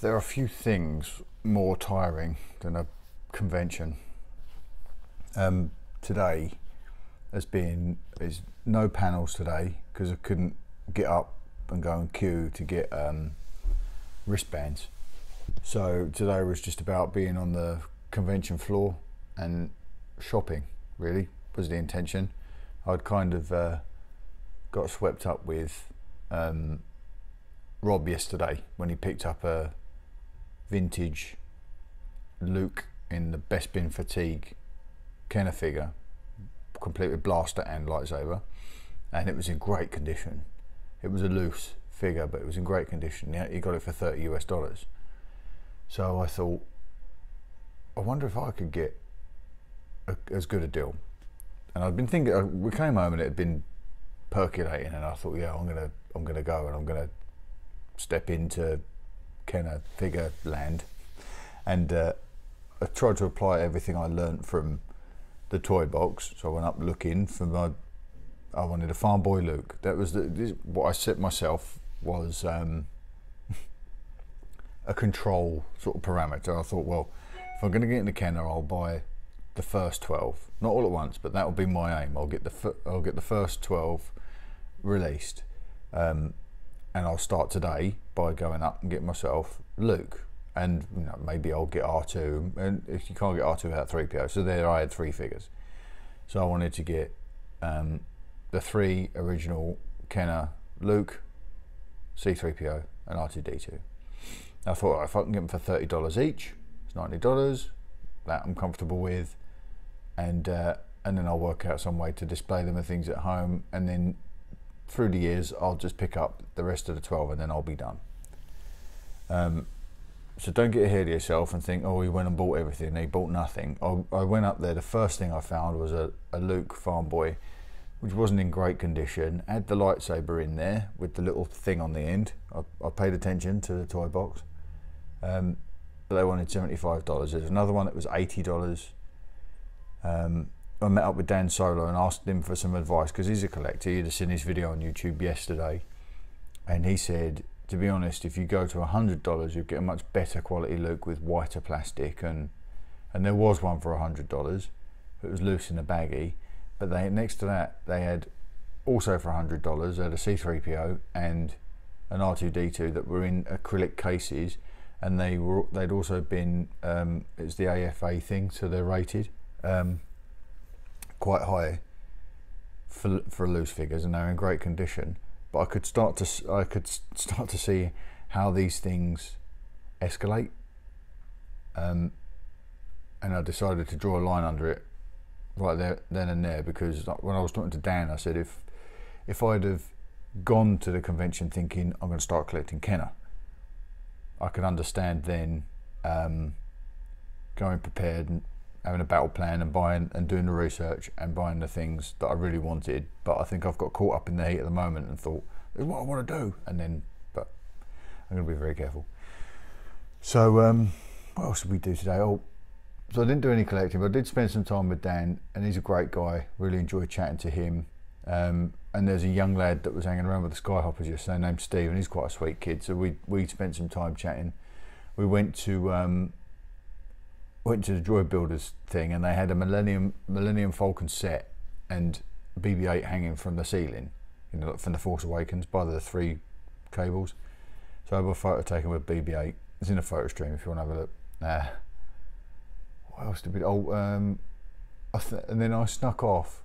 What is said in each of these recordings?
there are a few things more tiring than a convention. Um, today has been is no panels today because I couldn't get up and go and queue to get um, wristbands. So today was just about being on the convention floor and shopping. Really was the intention. I'd kind of uh, got swept up with um, Rob yesterday when he picked up a vintage Luke in the Bespin fatigue Kenner figure, complete with blaster and lightsaber, and it was in great condition. It was a loose figure, but it was in great condition. Yeah, he got it for 30 US dollars. So I thought, I wonder if I could get a, as good a deal. And I'd been thinking, we came home and it had been percolating, and I thought, yeah, I'm gonna, I'm gonna go and I'm gonna step into Kenner figure land, and uh, I tried to apply everything I learnt from the toy box. So I went up looking for my. I wanted a farm boy Luke. That was the, this, what I set myself was um, a control sort of parameter. I thought, well, if I'm going to get into Kenner, I'll buy the first 12, not all at once, but that will be my aim. I'll get the I'll get the first 12 released, um, and I'll start today by going up and getting myself Luke and you know, maybe I'll get R2. And if you can't get R2 without 3PO, so there I had three figures. So I wanted to get um, the three original Kenner Luke, C3PO, and R2D2. I thought if I can get them for thirty dollars each, it's ninety dollars. That I'm comfortable with, and uh, and then I'll work out some way to display them and things at home, and then through the years I'll just pick up the rest of the twelve, and then I'll be done. Um, so don't get ahead of yourself and think, oh, he went and bought everything. He bought nothing. I, I went up there. The first thing I found was a, a Luke Farm Boy, which wasn't in great condition. Had the lightsaber in there with the little thing on the end. I, I paid attention to the toy box. Um, but they wanted seventy-five dollars. There's another one that was eighty dollars. Um, I met up with Dan Solo and asked him for some advice because he's a collector. He'd seen his video on YouTube yesterday, and he said to be honest, if you go to hundred dollars, you'll get a much better quality Luke with whiter plastic, and and there was one for hundred dollars. It was loose in a baggie, but they next to that they had also for hundred dollars had a C3PO and an R2D2 that were in acrylic cases, and they were they'd also been um, it's the AFA thing, so they're rated um, quite high for for loose figures, and they're in great condition but I could start to I could start to see how these things escalate. Um, and I decided to draw a line under it right there, then and there, because when I was talking to Dan, I said if if I'd have gone to the convention thinking I'm going to start collecting Kenner, I could understand then um, going prepared and having a battle plan and buying and doing the research and buying the things that I really wanted. But I think I've got caught up in the heat at the moment and thought, this is what I want to do. And then, but I'm going to be very careful. So, um, what else did we do today? Oh, so I didn't do any collecting, but I did spend some time with Dan, and he's a great guy. Really enjoyed chatting to him. Um, and there's a young lad that was hanging around with the Skyhoppers yesterday named Steve, and he's quite a sweet kid. So we we spent some time chatting. We went to um, went to the Droid Builders thing and they had a Millennium Millennium Falcon set and BB-8 hanging from the ceiling, you know, from the Force Awakens by the three cables. So I have a photo taken with BB-8. It's in a photo stream if you want to have a look. Uh, what else did we? Oh, um, and then I snuck off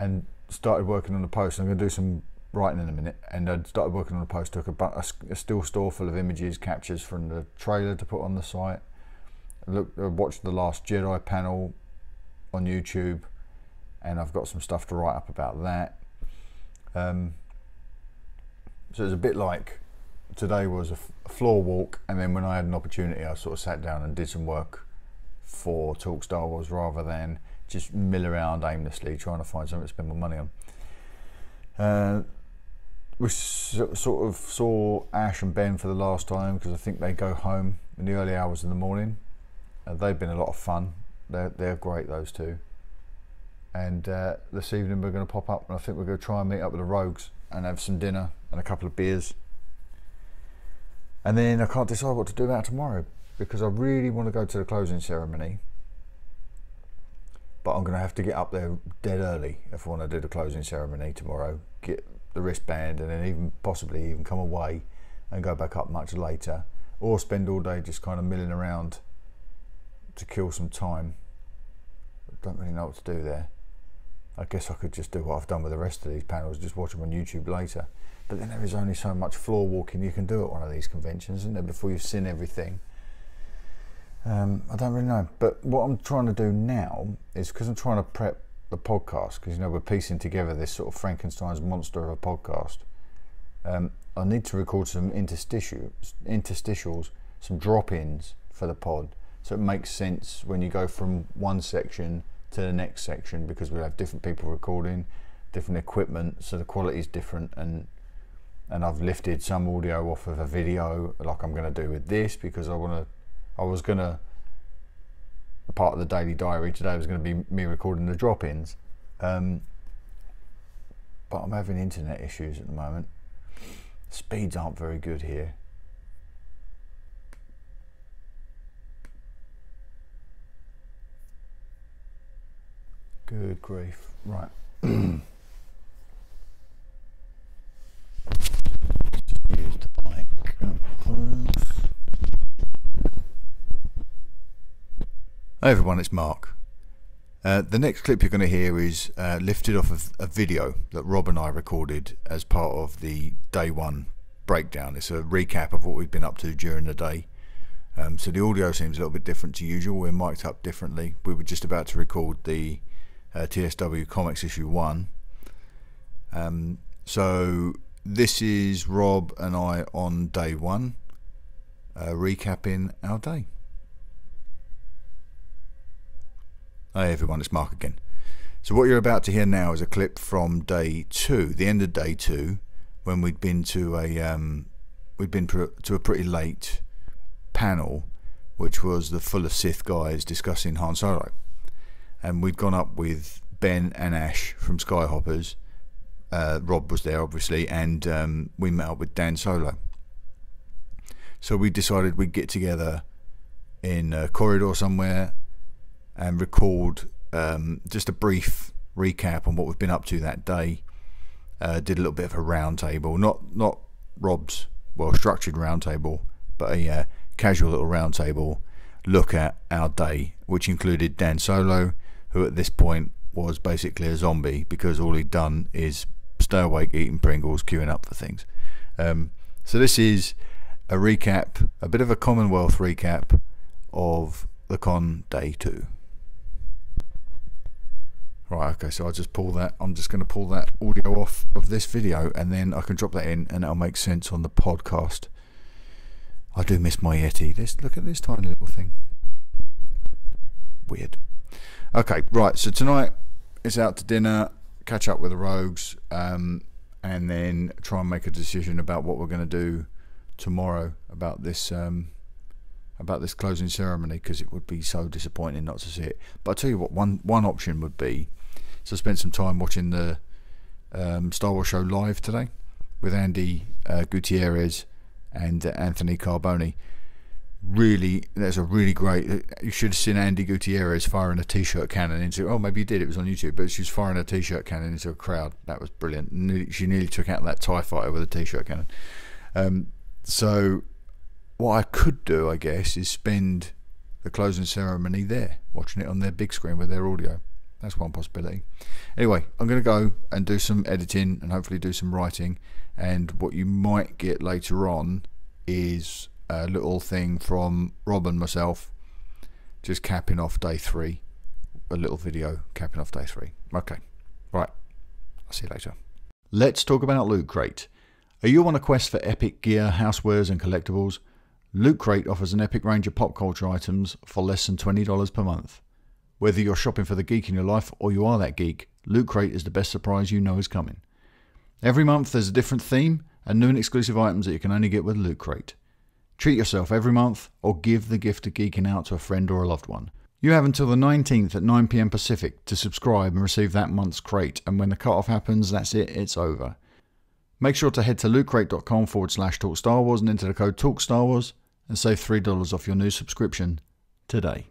and started working on the post. I'm going to do some writing in a minute, and I started working on the post. Took a, a, a still store full of images, captures from the trailer to put on the site look, I watched the Last Jedi panel on YouTube, and I've got some stuff to write up about that. Um, so it's a bit like today was a, floor walk, and then when I had an opportunity, I sort of sat down and did some work for Talk Star Wars rather than just mill around aimlessly trying to find something to spend my money on. Uh, we sort of saw Ash and Ben for the last time because I think they go home in the early hours of the morning. They've been a lot of fun. They're, they're great, those two. And uh, this evening we're going to pop up and I think we're going to try and meet up with the Rogues and have some dinner and a couple of beers. And then I can't decide what to do about tomorrow because I really want to go to the closing ceremony. But I'm going to have to get up there dead early if I want to do the closing ceremony tomorrow. Get the wristband and then even possibly even come away and go back up much later. Or spend all day just kind of milling around to kill some time. I don't really know what to do there. I guess I could just do what I've done with the rest of these panels, just watch them on YouTube later. But then there is only so much floor walking you can do at one of these conventions, isn't there, before you've seen everything. Um, I don't really know. But what I'm trying to do now is because I'm trying to prep the podcast, because you know we're piecing together this sort of Frankenstein's monster of a podcast. Um, I need to record some interstitials, interstitials some drop-ins for the pod, so it makes sense when you go from one section to the next section because we have different people recording, different equipment, so the quality is different. And and I've lifted some audio off of a video like I'm going to do with this because I want to I was going to part of the daily diary today was going to be me recording the drop-ins. Um, but I'm having internet issues at the moment. Speeds aren't very good here good grief right Hi everyone, it's Mark. Uh, the next clip you're going to hear is uh, lifted off of a video that Rob and I recorded as part of the day one breakdown. It's a recap of what we've been up to during the day. Um, so the audio seems a little bit different to usual. We're mic'd up differently. We were just about to record the uh, TSW Comics issue one. Um, so this is Rob and I on day one, uh, recapping our day. Hey everyone, it's Mark again. So what you're about to hear now is a clip from day two, the end of day two, when we'd been to a um, we'd been to a pretty late panel, which was the full of Sith guys discussing Han Solo, and we'd gone up with Ben and Ash from Skyhoppers. Uh, Rob was there obviously, and um, we met up with Dan Solo. So we decided we'd get together in a corridor somewhere and record um, just a brief recap on what we've been up to that day. Uh, did a little bit of a roundtable, not not Rob's well structured roundtable, but a uh, casual little roundtable look at our day, which included Dan Solo, who at this point was basically a zombie because all he'd done is stay awake eating Pringles, queuing up for things. Um, so this is a recap, a bit of a Commonwealth recap of the con day two. Right, okay, so I'll just pull that, I'm just going to pull that audio off of this video and then I can drop that in and it'll make sense on the podcast. I do miss my Yeti. This, look at this tiny little thing. Weird. Okay, right, so tonight it's out to dinner, catch up with the rogues, um, and then try and make a decision about what we're going to do tomorrow about this um, about this closing ceremony because it would be so disappointing not to see it. But I'll tell you what, one one option would be so I spent some time watching the um, Star Wars show live today with Andi uh, Gutierrez and uh, Anthony Carboni. Really, there's a really great. You should have seen Andi Gutierrez firing a t-shirt cannon into. Oh, maybe you did. It was on YouTube, but she was firing a t-shirt cannon into a crowd. That was brilliant. She nearly took out that Tie fighter with a t-shirt cannon. Um, so, what I could do, I guess, is spend the closing ceremony there, watching it on their big screen with their audio. That's one possibility. Anyway, I'm going to go and do some editing and hopefully do some writing. And what you might get later on is a little thing from Rob and myself, just capping off day three. A little video capping off day three. Okay, right. I'll see you later. Let's talk about Loot Crate. Are you on a quest for epic gear, housewares, and collectibles? Loot Crate offers an epic range of pop culture items for less than $20 per month. Whether you're shopping for the geek in your life or you are that geek, Loot Crate is the best surprise you know is coming. Every month there's a different theme and new and exclusive items that you can only get with Loot Crate. Treat yourself every month or give the gift of geeking out to a friend or a loved one. You have until the 19th at 9pm Pacific to subscribe and receive that month's crate, and when the cut-off happens, that's it, it's over. Make sure to head to lootcrate.com forward slash talk Star Wars and enter the code talk Star Wars and save $3 off your new subscription today.